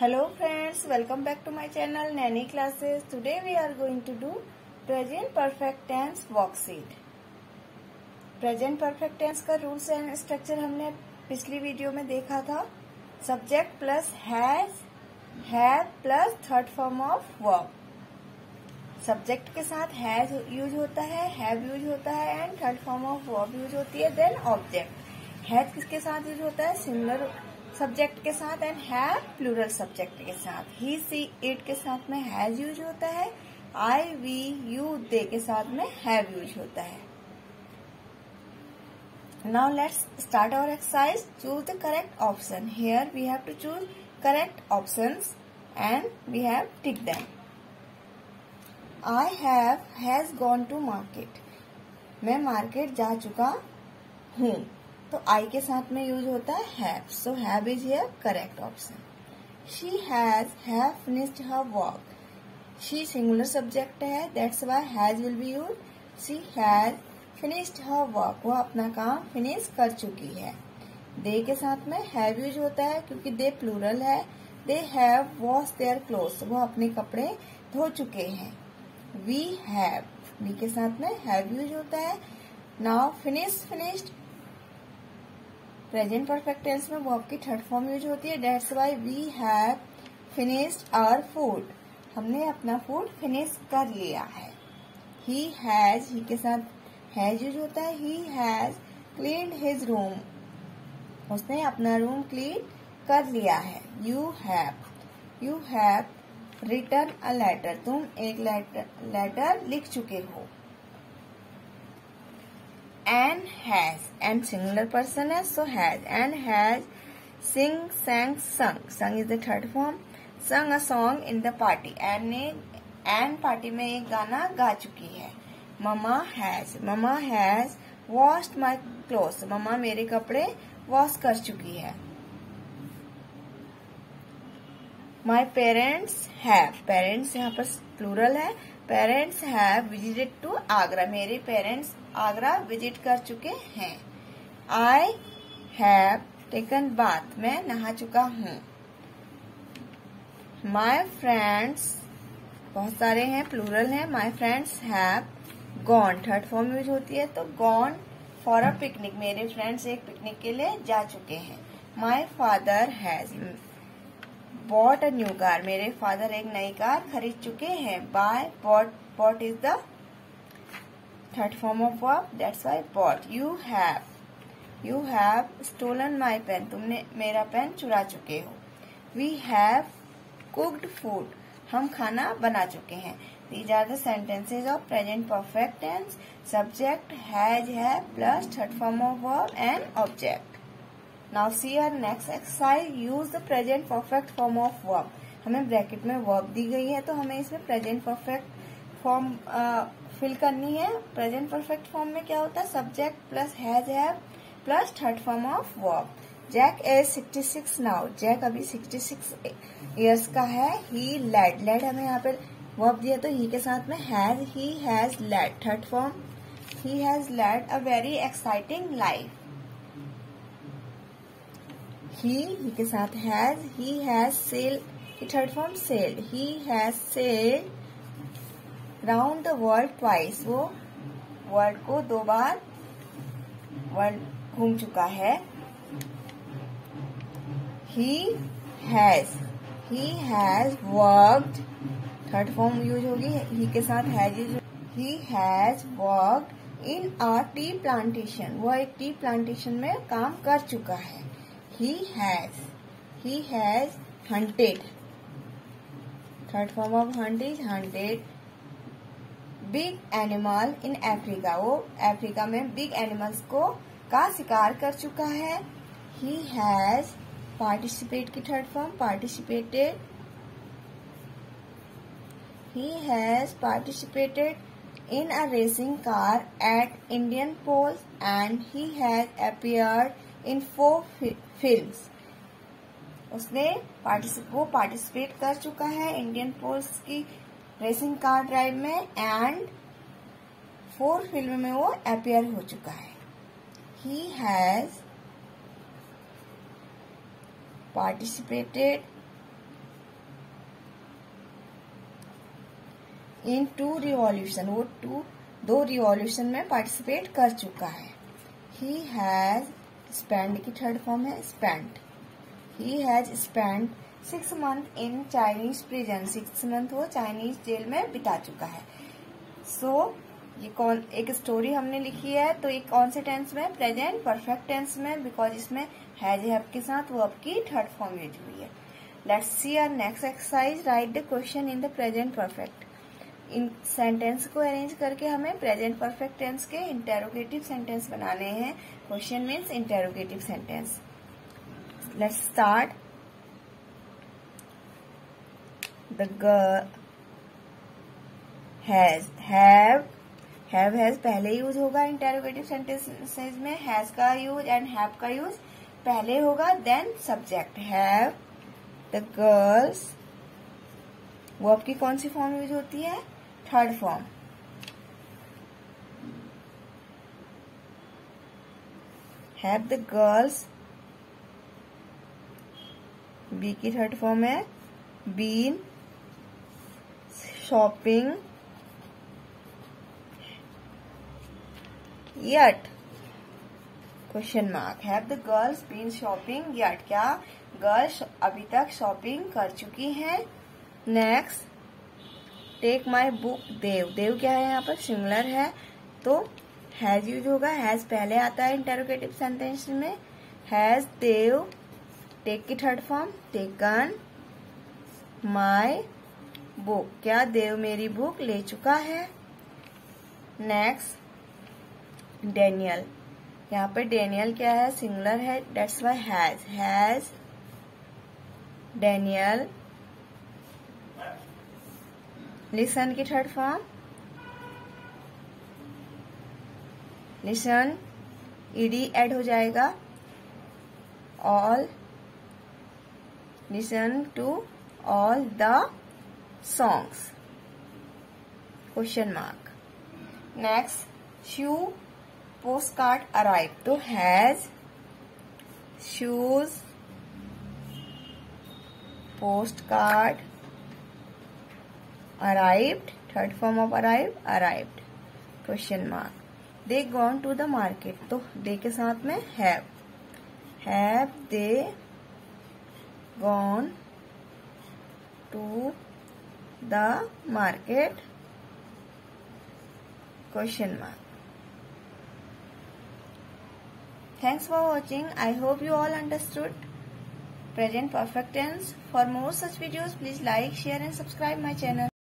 Hello friends, welcome back to my channel Nanny Classes. Today we are going to do present perfect tense worksheet. Present perfect tense का rules and structure हमने पिछली video में देखा था। Subject plus has have plus third form of verb subject के साथ has use होता है हैव यूज़ होता है and third form of verb use होती है देन ऑब्जेक्ट हैज़ किसके साथ यूज़ होता है? सिमिलर सब्जेक्ट के साथ एंड हैव प्लूरल सब्जेक्ट के साथ. ही सी इट के साथ में हैज़ यूज़ होता है. आई वी यू दे के साथ में हैव यूज़ होता है. Now let's start our exercise choose the correct option here we have to choose correct option and we have tick them I have has gone to market मैं market जा चुका हूँ. तो आई के साथ में यूज़ होता है have so have is here correct option she has have finished her work she singular subject है that's why has will be use she has finished her work वो अपना काम फिनिश कर चुकी है. दे के साथ में हैव यूज़ होता है क्योंकि दे प्लूरल है. They have wash their cloth वो अपने कपड़े धो चुके हैं. वी हैव वी के साथ में हैव यूज़ होता है. Now finish finished present perfect tense में वो आपकी थर्ड फॉर्म यूज़ होती है. That's why we have finished our food हमने अपना फ़ूड फिनिश कर लिया है. ही हैज़ ही के साथ हैज़ यूज़ होता है. He has clean his room उसने अपना रूम क्लीन कर लिया है. You have you have return a letter तुम एक लेटर लेटर लिख चुके हो. Ann has Ann singular person है so has Ann has sing sang sung sung is the third form sung a song in the party Ann ने Ann party में एक गाना गा चुकी है। Mama has mama has washed my cloth mama मेरे कपड़े वॉश कर चुकी है। माई पेरेंट्स हैव पेरेंट्स यहाँ पर प्लूरल है। Parents have visited to Agra मेरे पेरेंट्स आगरा विज़िट कर चुके हैं। आई हैव टेकन बाथ मैं नहा चुका हूँ। माई फ्रेंड्स बहुत सारे हैं प्लूरल हैं। My friends have gone third form use होती है तो गॉन फॉर अ पिकनिक मेरे फ्रेंड्स एक पिकनिक के लिए जा चुके हैं। My father has bought a new car मेरे फादर एक नई कार खरीद चुके हैं. Buy bought bought is the third form of verb that's why bought you have you have stolen my pen तुमने मेरा पेन चुरा चुके हो. वी हैव कुकड फ़ूड हम खाना बना चुके हैं. These are sentences of present perfect tense. Subject has, have plus third form of verb and object. Now see our next exercise. Use the present perfect form of verb. हमें bracket में verb दी गई है तो हमें इसमें present perfect form fill करनी है। प्रेजेंट परफेक्ट फॉर्म में क्या होता है? Subject plus has have plus third form of verb Jack age sixty six now Jack अभी सिक्सटी सिक्स ईयर्स का है। ही लेड लेड हमें यहाँ पे वर्ब दिया तो ही के साथ में has he has led third form he has led a very exciting life he he के साथ has he has sail third form sailed he has sailed round the world twice वो वर्ल्ड को दो बार वर्ल्ड घूम चुका है। He has he has worked third form use होगी ही के साथ has use he has work in a tea plantation वो एक टी प्लांटेशन में काम कर चुका है। He has he has hunted third form of hunt is hunted big animal in Africa वो अफ्रीका में बिग एनिमल्स को का शिकार कर चुका है? ही हैज़ पार्टिसिपेट की third form participated He has participated in a racing car at Indian Poles and he has appeared in four film उसने वो पार्टिसिपेट कर चुका है इंडियन पोस्ट की रेसिंग कार ड्राइव में एंड फोर फ़िल्म में वो अपेयर हो चुका है। He has participated in two revolution वो टू दो रिवॉल्यूशन में पार्टिसिपेट कर चुका है। ही हैज़ स्पेंड की थर्ड फॉर्म है spent he has spend six month in Chinese prison six month वो चाइनीज़ जेल में बिता चुका है. सो so, ये कौन एक स्टोरी हमने लिखी है तो ये कौन से टेंस में? प्रेजेंट परफेक्ट टेंस में बिकॉज़ इसमें हैज़ हैव के साथ वो आपकी थर्ड फॉर्म यूज़ हुई है. Let's see our next exercise write the question in the present perfect in sentence को अरेंज करके हमें प्रेजेंट परफेक्ट टेंस के इंटेरोगेटिव सेंटेंस बनाने हैं। Question means interrogative sentence let's start the has have have has पहले use होगा interrogative sentences में। Has का यूज़ एंड हैव का यूज़ पहले होगा then subject have the girls वो आपकी कौन सी फॉर्म यूज़ होती है? Third form have the girls be की थर्ड फॉर्म है. Been shopping yet? Question mark have the girls been shopping yet? क्या गर्ल्स अभी तक शॉपिंग कर चुकी हैं? Next take my book Dev Dev क्या है यहाँ पर? सिंगुलर है। तो हैज़ यूज़ होगा। हैज़ पहले आता है इंटेरोगेटिव सेंटेंस में। हैज़ देव टेक की third form taken my book क्या देव मेरी बुक ले चुका है? नेक्स्ट डेनियल यहाँ पर डेनियल क्या है? सिंगुलर है। That's why has has Daniel listen की third form listen ED add हो जाएगा. All listen to all the songs question mark next Sue post card arrive तो has Sue's post card arrived third form of arrive arrived question mark they gone to the market तो they के साथ में have have they gone to the market question mark thanks for watching i hope you all understood present perfect tense for more such videos please like share and subscribe my channel